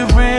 you bring